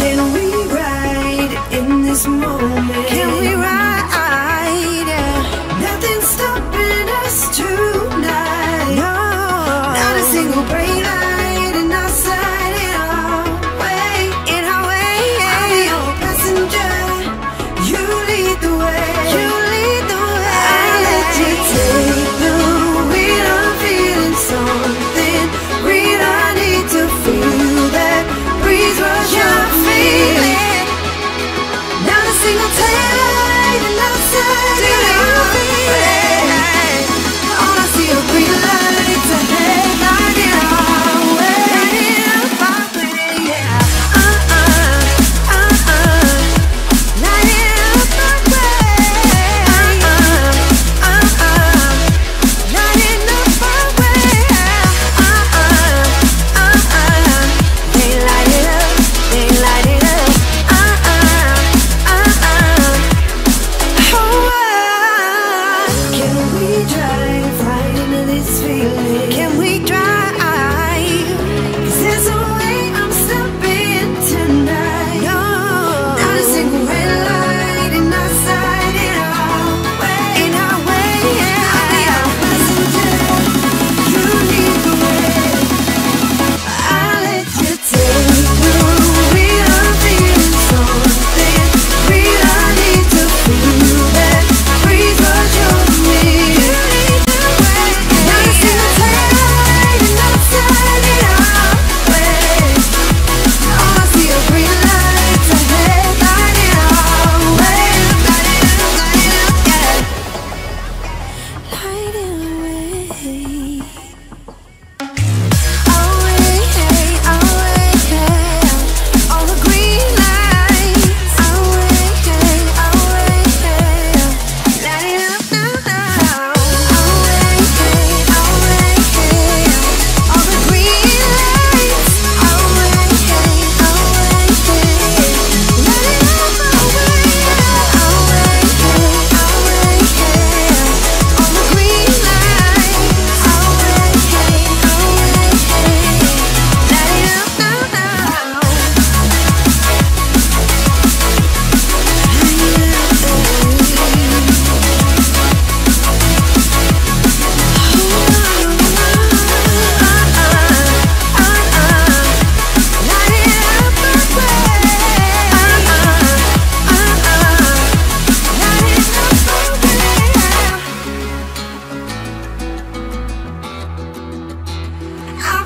Can we ride in this moment? Can we ride? Nothing's stopping us tonight. No, not a single breath.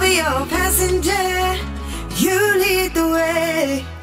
Be your passenger. You lead the way.